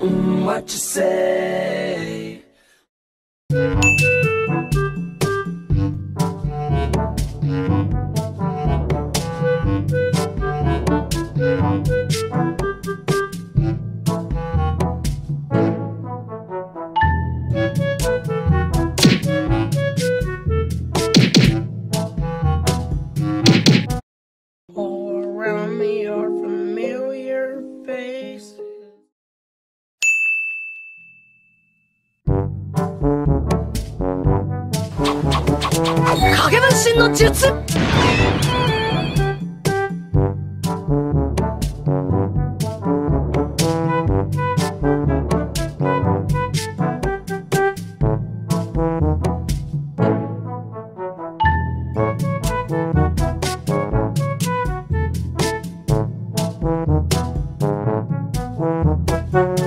Mm, what you say? 影分身の術うん。